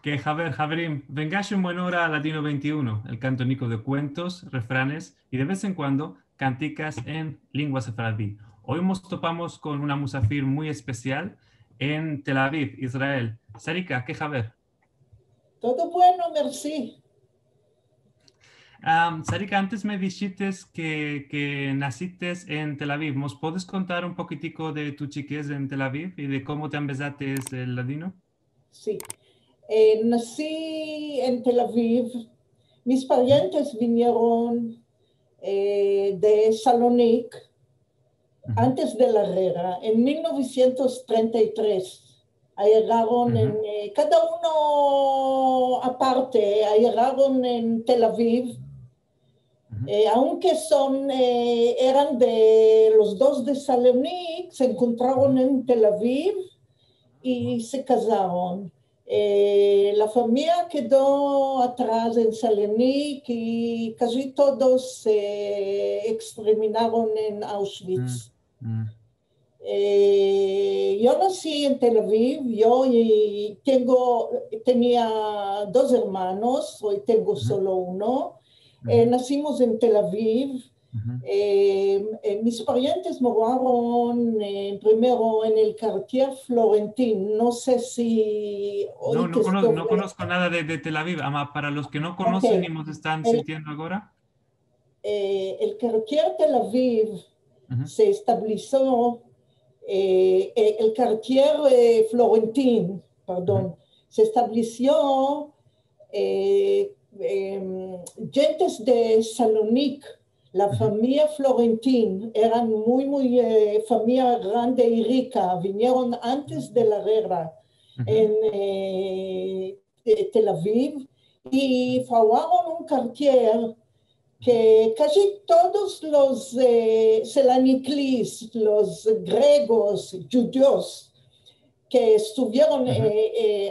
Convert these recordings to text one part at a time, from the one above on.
Que Javier, Javerim, vengáis en buena hora a Latino 21, el cantónico de cuentos, refranes y de vez en cuando canticas en lengua sefardí. Hoy nos topamos con una musafir muy especial en Tel Aviv, Israel. Sarika, ¿qué Javier? Todo bueno, merci. Um, Sarika, antes me dijiste que, que naciste en Tel Aviv. ¿Nos puedes contar un poquitico de tu chiquez en Tel Aviv y de cómo te empezaste el ladino? Sí. Eh, nací en Tel Aviv. Mis parientes vinieron eh, de Salonic antes de la guerra, en 1933. Llegaron en, eh, cada uno aparte, llegaron en Tel Aviv eh, aunque son, eh, eran de los dos de Salonic, se encontraron en Tel Aviv y se casaron. Eh, la familia quedó atrás en Salonic y casi todos se exterminaron en Auschwitz. Mm, mm. yo nací en Tel Aviv, yo tengo, tenía dos hermanos, hoy tengo solo uno. Eh, nacimos en Tel Aviv. Eh, eh, mis parientes moraron primero en el Cartier Florentín. No sé si... No, no conozco, no conozco, nada de, de, Tel Aviv. Para los que no conocen y nos están sintiendo ahora. el Cartier Tel Aviv se estableció, el Cartier Florentín, perdón, se estableció eh, gentes de Salonic, la familia Florentín, eran muy, muy eh, familia grande y rica, vinieron antes de la guerra en eh, Tel Aviv y formaron un cartier que casi todos los eh, selaniclis, los griegos, judíos, que estuvieron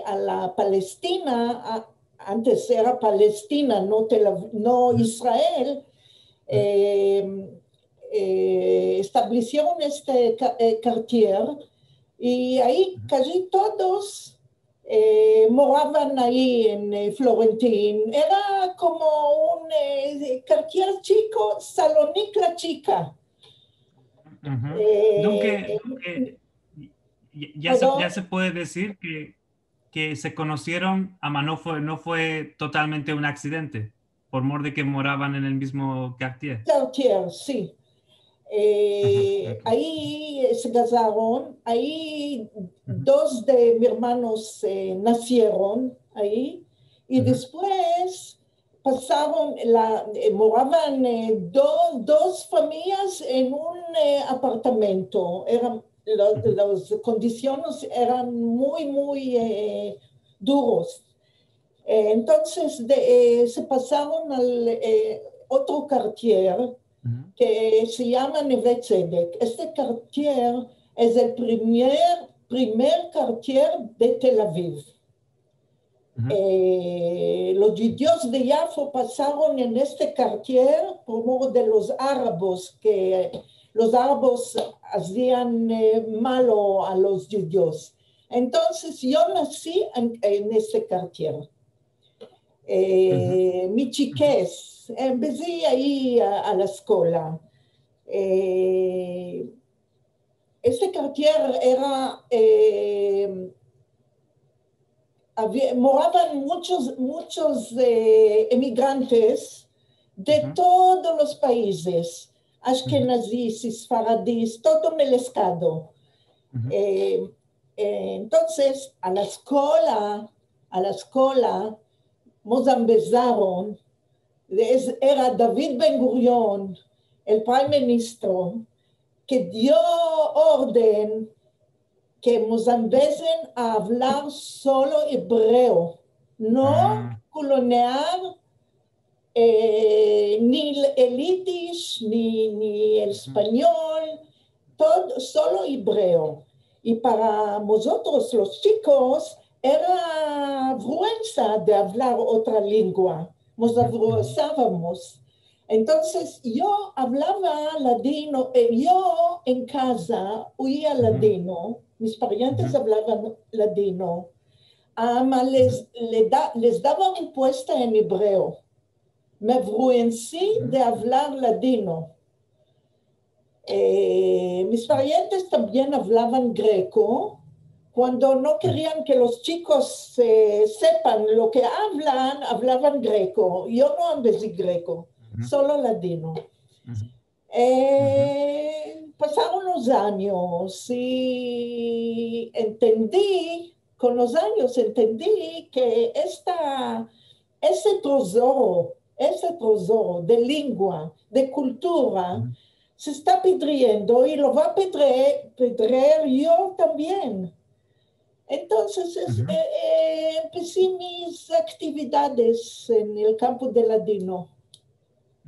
a la Palestina, antes era Palestina, no, no Israel, eh, eh, establecieron este eh, cartier y ahí casi todos moraban ahí en Florentín. Era como un cartier chico, Salonic la chica. ya, se, ya se puede decir que que se conocieron, ama, no fue, no fue totalmente un accidente, por mor de que moraban en el mismo Cartier. Cartier, sí. Eh, ahí se casaron, ahí dos de mis hermanos eh, nacieron ahí y después pasaron, la, eh, moraban dos familias en un apartamento, eran las condiciones eran muy, muy eh, duros. Eh, entonces eh, se pasaron al otro cartier que se llama Neve Este cartier es el primer, primer cartier de Tel Aviv. los judíos de Yafo pasaron en este cartier por modo de los árabes que los árabes hacían eh, malo a los judíos. Entonces yo nací en, ese cartier. Eh, Mi chiquez, empecé ahí a, a la escuela. Eh, este cartier era, eh, moraban muchos, muchos emigrantes de todos los países ashkenazis, faradís, todo melescado. Eh, eh, entonces, a la escuela, a la escuela, empezaron, era David Ben Gurion, el primer ministro, que dio orden que empiecen a hablar solo hebreo, no colonear eh, ni el yiddish, ni, ni, el español, todo, solo hebreo. Y para nosotros los chicos era vergüenza de hablar otra lengua, nos avergonzábamos. Entonces yo hablaba ladino, eh, yo en casa oía ladino, mis parientes hablaban ladino, ama les, le da- les daba un puesto en hebreo. Me avergüencí de hablar ladino. Eh, mis parientes también hablaban greco. Cuando no querían que los chicos eh, sepan lo que hablan, hablaban greco. Yo no empecé greco, solo ladino. Eh, pasaron los años y entendí, con los años entendí que esta, ese tesoro, ese tesoro de lengua, de cultura, se está pedriendo y lo va a pedrer yo también. Entonces es- Ujú. eh, empecé mis actividades en el campo de ladino.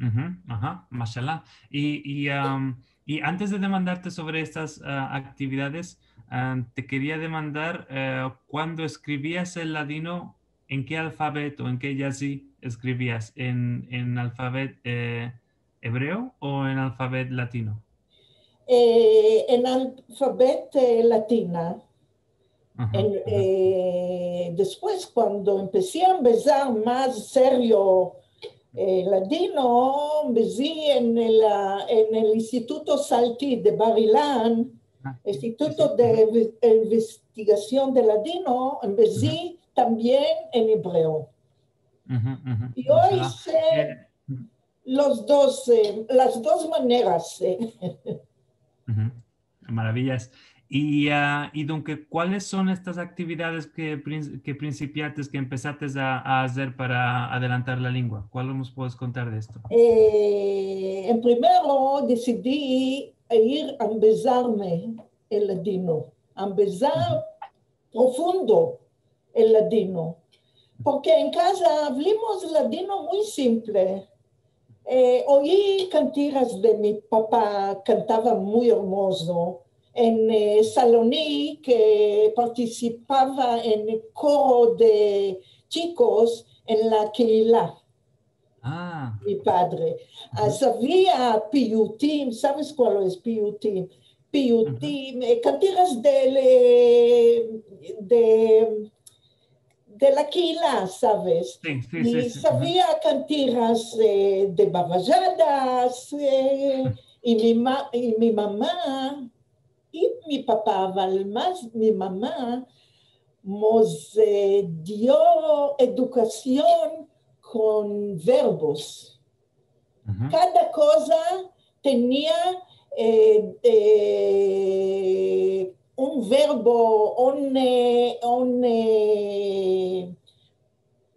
Ujú, Ajá, mashallah. Y, y, am, y antes de demandarte sobre estas ah, actividades, te quería demandar eh, cuando escribías el ladino, ¿en qué alfabeto, en qué yazí escribías? ¿En, en alfabeto eh, hebreo o en alfabeto latino? eh, en alfabeto latina. Ajá. eh, después, cuando empecé a empezar más serio eh, ladino, empecé en el, ah, en el Instituto Salti de Barilán, Ah, sí, Instituto sí. de Inve- Investigación de Ladino, empecé también en hebreo. Y hoy sé Eh, los dos, eh, las dos maneras. eh. Maravillas. Y, ah, y Dunque, ¿cuáles son estas actividades que, que principiaste, que empezaste a, a hacer para adelantar la lengua? ¿Cuál nos puedes contar de esto? Eh, en primero decidí ir a empezarme el ladino, a empezar profundo el ladino, porque en casa hablamos ladino muy simple. Eh, oí cantiras de mi papá, cantaba muy hermoso. En eh, Saloní, que participaba en el coro de chicos en la Keilah Ah, mi padre. Ah, sabía piyutim, ¿sabes cuál es piyutim? Piyutim, eh, eh, de, de la Quila, ¿sabes? sí, sí, Y sí. sabía cantiras eh, de babajadas eh, y, mi ma- y mi mamá y mi papá, pero más mi mamá, nos eh, dio educación con verbos. Ujú, Cada cosa tenía eh, eh, un verbo, un, eh, un, eh,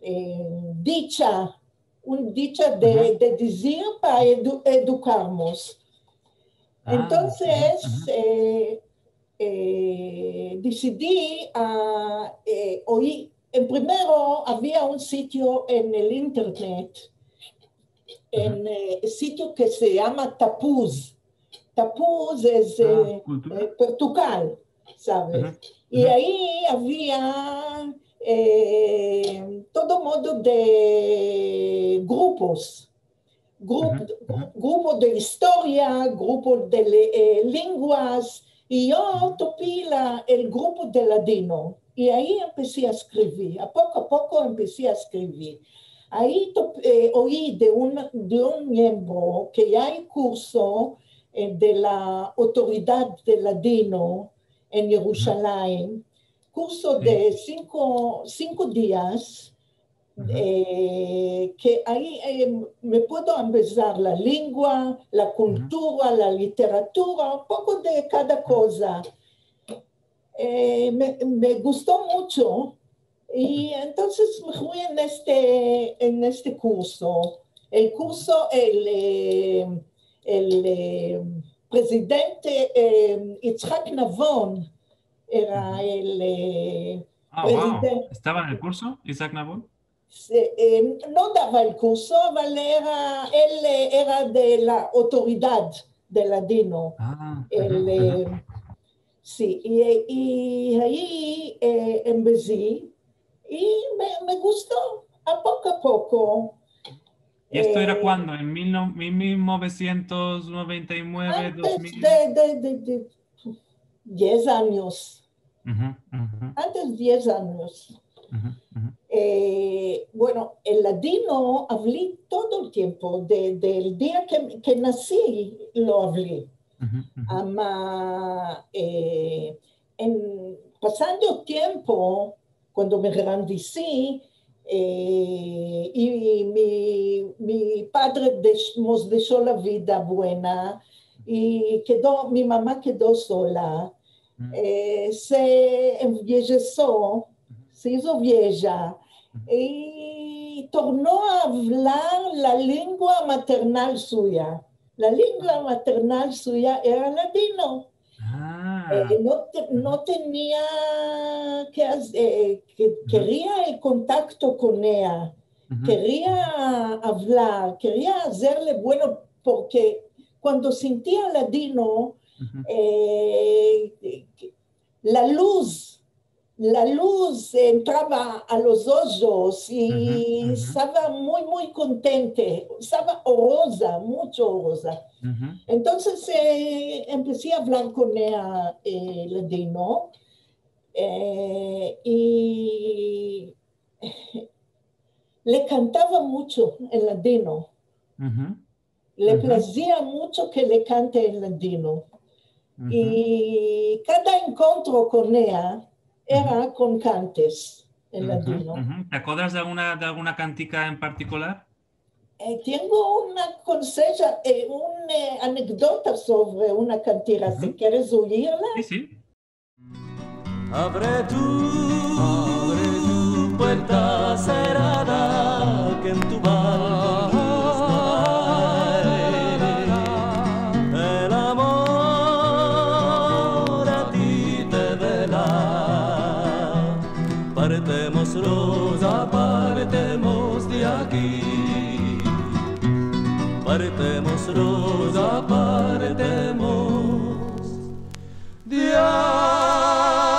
eh, dicha, un dicha de, Ujú. de decir para edu- educarnos. Ah, Entonces, eh, eh, decidí a eh, oír. En primero había un sitio en el internet, en eh, sitio que se llama Tapuz. Tapuz es Ah, Portugal, ¿sabes? Y ahí había todo modo de grupos. Grupo, Ujú, ujú. grupo de historia, grupo de eh, lenguas, y yo topé la- el grupo de ladino. Y ahí empecé a escribir, a poco a poco empecé a escribir. Ahí eh, oí de un, de un miembro que hay curso eh, de la autoridad de ladino en Jerusalén, curso de cinco, cinco días. Eh, que ahí eh, me puedo empezar la lengua, la cultura, la literatura, un poco de cada cosa. Eh, me, me gustó mucho y entonces me fui en este, en este curso. El curso, el, eh, el eh, presidente Itzhak Navon era el... Ah, wow. presidente. ¿Estaba en el curso, Isaac Nabor? Eh, no daba el curso, pero era, él eh, era de la autoridad de Ladino. Ah, eh, sí, y, y ahí eh, empecé y me, me gustó a poco a poco. ¿Y esto era Eh, cuándo? ¿En mil no- 1999, Antes 2000? de, de, de, de 10 años, antes 10 años. Eh, bueno, el ladino hablé todo el tiempo, desde el día que, que, nací lo hablé. Ama, eh, en, pasando tiempo, cuando me grandecí, eh, y mi, mi padre nos dejó la vida buena y quedó, mi mamá quedó sola, eh, se envejezó, se hizo vieja y tornó a hablar la lengua maternal suya. La lengua maternal suya era latino. Ah. Eh, no, no, tenía que, eh, que quería el contacto con ella, quería hablar, quería hacerle bueno, porque cuando sentía latino, eh, la luz la luz entraba a los ojos y estaba muy, muy contente, estaba rosa, mucho rosa. Entonces eh, empecé a hablar con ella eh, ladino eh, y le cantaba mucho en ladino. Le placía mucho que le cante en ladino. Y cada encuentro con ella, era con cantes en latino. ¿Te acuerdas de alguna, de alguna cantica en particular? Eh, tengo una conseja, eh, una eh, anécdota sobre una cantina, si quieres oírla. Sí, sí. Abre tu, abre tu puerta cerrada que en tu barco rosa, partemos de aquí. Partemos rosa, partemos de aquí.